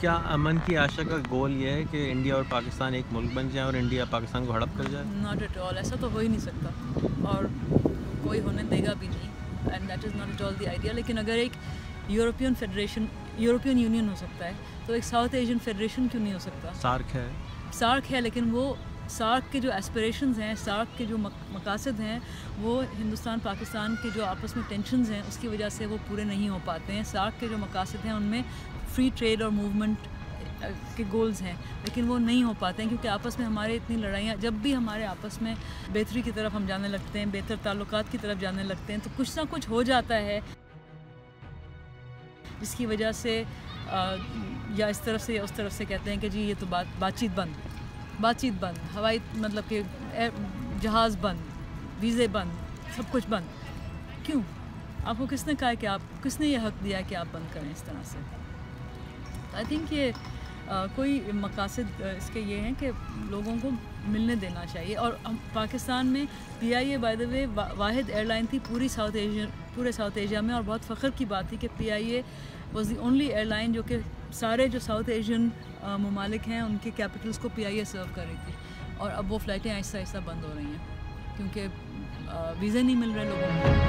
کیا امن کی آشا کا گول یہ ہے کہ انڈیا اور پاکستان ایک ملک بن جائے اور انڈیا پاکستان کو ہڑپ کر جائے؟ ناٹ ایٹ آل ایسا تو ہو ہی نہیں سکتا اور کوئی ہونے دے گا بھی نہیں. And that is not at all the idea لیکن اگر ایک یورپین فیڈریشن یورپین یونین ہو سکتا ہے تو ایک ساؤتھ ایشین فیڈریشن کیوں نہیں ہو سکتا؟ سارک ہے۔ سارک ہے لیکن وہ سارک کے جو ایسپریشنز ہیں سارک کے جو مقاصد ہیں، وہ ہندوستان، پاکستان کے جو آپس میں ٹینشنز ہیں، اس کی وجہ سے وہ پورے نہیں ہو پاتے ہیں۔ سارک کے جو مقاصد ہیں، ان میں فری ٹریڈ اور موومنٹ کے گولز ہیں، لیکن وہ نہیں ہو پاتے ہیں کیونکہ آپس میں ہمارے اتنی لڑائیاں، جب بھی ہمارے آپس میں بہتری کی طرف ہم جانے لگتے ہیں، بہتر تعلقات کی طرف جانے لگتے ہیں، تو کچھ نہ کچھ ہو جاتا ہے۔ جس کی وجہ سے یا اس طرف سے یا اس طرف سے کہتے ہیں کہ جی یہ تو بات بات چیت بند۔ بات چیت بند، ہوائی مطلب کہ جہاز بند، ویزے بند، سب کچھ بند۔ کیوں؟ آپ کو کس نے کہا کہ آپ، کس نے یہ حق دیا کہ آپ بند کریں اس طرح سے؟ آئی تھنک یہ کوئی مقاصد اس کے یہ ہیں کہ لوگوں کو ملنے دینا چاہیے۔ اور پاکستان میں پی آئی اے بائی دا وے واحد ایئر لائن تھی، پوری ساؤتھ ایشیا پورے ساؤتھ ایشیا میں اور بہت فخر کی بات تھی کہ P I A was the only airline جو کہ سارے جو ساؤتھ ایشین ممالک ہیں، ان کے کیپٹلس کو پی آئی اے سرو کر رہی تھی۔ اور اب وہ فلائٹیں آہستہ آہستہ بند ہو رہی ہیں۔ کیونکہ ویزے نہیں مل رہے لوگوں کو۔